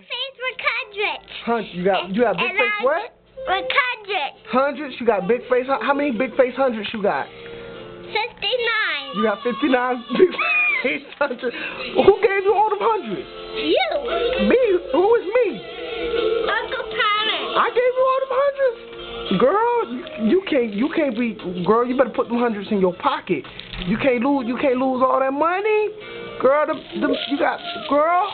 face with hundreds. You got you got big And face what? With hundreds. You got big face. How many big face hundreds you got? 59. You got 59 big face hundreds. Who gave you all the hundreds? You. Me. Who is me? Uncle Thomas. I gave you all the hundreds. Girl, you, can't you can't be girl, you better put them hundreds in your pocket. You can't lose you can't lose all that money. Girl, The. The. you got girl